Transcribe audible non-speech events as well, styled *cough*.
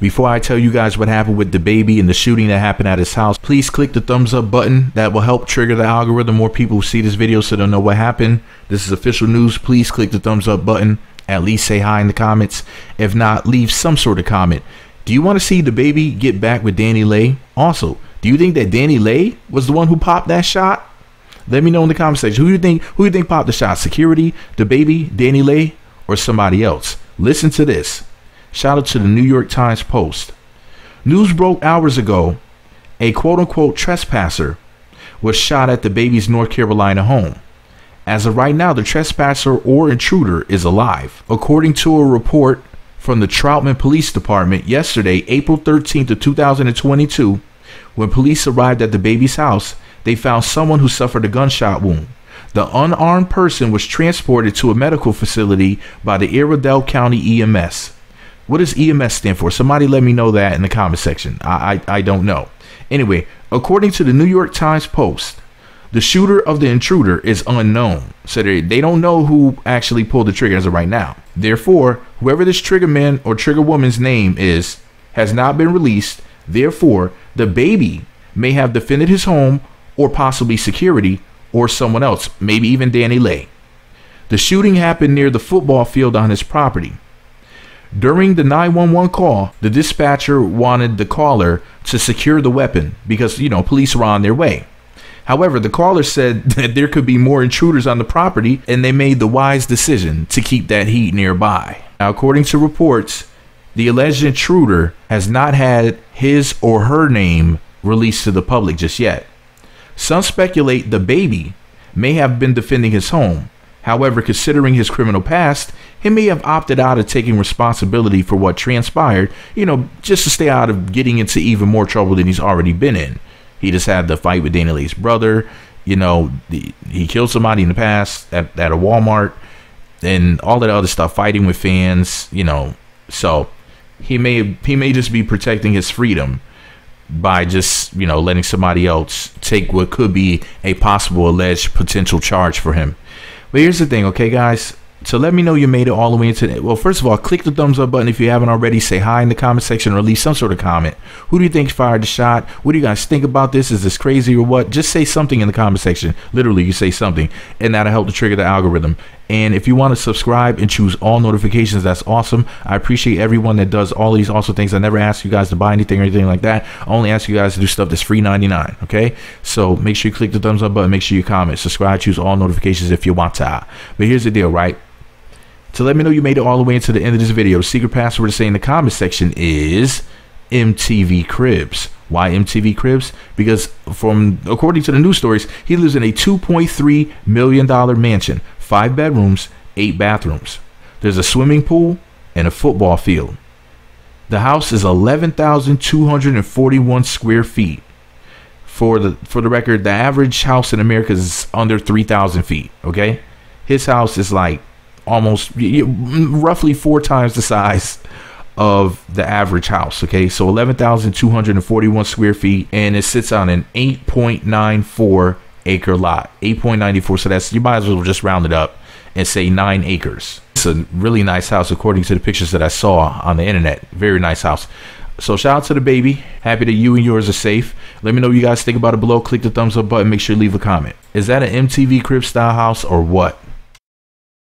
Before I tell you guys what happened with DaBaby and the shooting that happened at his house, please click the thumbs up button. That will help trigger the algorithm. More people see this video so they'll know what happened. This is official news. Please click the thumbs up button. At least say hi in the comments. If not, leave some sort of comment. Do you want to see DaBaby get back with DaniLeigh? Also, do you think that DaniLeigh was the one who popped that shot? Let me know in the comment section. Who do you think who you think popped the shot? Security, DaBaby, DaniLeigh, or somebody else? Listen to this. Shout out to the New York Times Post. News broke hours ago a quote unquote trespasser was shot at DaBaby's North Carolina home. As of right now, the trespasser or intruder is alive. According to a report from the Troutman Police Department yesterday, April 13th of 2022, when police arrived at DaBaby's house, they found someone who suffered a gunshot wound. The unarmed person was transported to a medical facility by the Iredell County EMS. What does EMS stand for? Somebody let me know that in the comment section. I, I, I don't know. Anyway, according to the New York Times Post, the shooter of the intruder is unknown. So they, they don't know who actually pulled the trigger as of right now. Therefore, whoever this trigger man or trigger woman's name is has not been released. Therefore, DaBaby may have defended his home or possibly security or someone else, maybe even DaniLeigh. The shooting happened near the football field on his property. During the 911 call, the dispatcher wanted the caller to secure the weapon because, you know, police were on their way. However, the caller said *laughs* that there could be more intruders on the property and they made the wise decision to keep that heat nearby. Now, according to reports, the alleged intruder has not had his or her name released to the public just yet. Some speculate DaBaby may have been defending his home, However, considering his criminal past, he may have opted out of taking responsibility for what transpired, you know, just to stay out of getting into even more trouble than he's already been in. He just had the fight with DaniLeigh's brother, you know, the, he killed somebody in the past at, at a Walmart and all that other stuff, fighting with fans, you know. So he may he may just be protecting his freedom by just, you know, letting somebody else take what could be a possible alleged potential charge for him. But here's the thing, okay, guys? So let me know you made it all the way into it. Well, first of all, click the thumbs up button if you haven't already. Say hi in the comment section or leave some sort of comment. Who do you think fired the shot? What do you guys think about this? Is this crazy or what? Just say something in the comment section. Literally, you say something, and that'll help to trigger the algorithm. And if you want to subscribe and choose all notifications, that's awesome. I appreciate everyone that does all these awesome things. I never ask you guys to buy anything or anything like that. I only ask you guys to do stuff that's free 99. Okay. So make sure you click the thumbs up button. Make sure you comment, subscribe, choose all notifications if you want to. But here's the deal, right? To let me know you made it all the way into the end of this video, the secret password to say in the comment section is MTV Cribs. Why MTV Cribs? Because from according to the news stories, he lives in a 2.3 million dollar mansion five bedrooms, eight bathrooms. There's a swimming pool and a football field. The house is 11,241 square feet. For the for the record, the average house in America is under 3,000 feet. Okay, his house is like almost roughly four times the size of the average house. Okay, so 11,241 square feet, and it sits on an 8.94 acre lot, 8.94. So that's you might as well just round it up and say nine acres. It's a really nice house according to the pictures that I saw on the internet. Very nice house. So shout out to DaBaby. Happy that you and yours are safe. Let me know what you guys think about it below. Click the thumbs up button. Make sure you leave a comment. Is that an MTV Crib style house or what?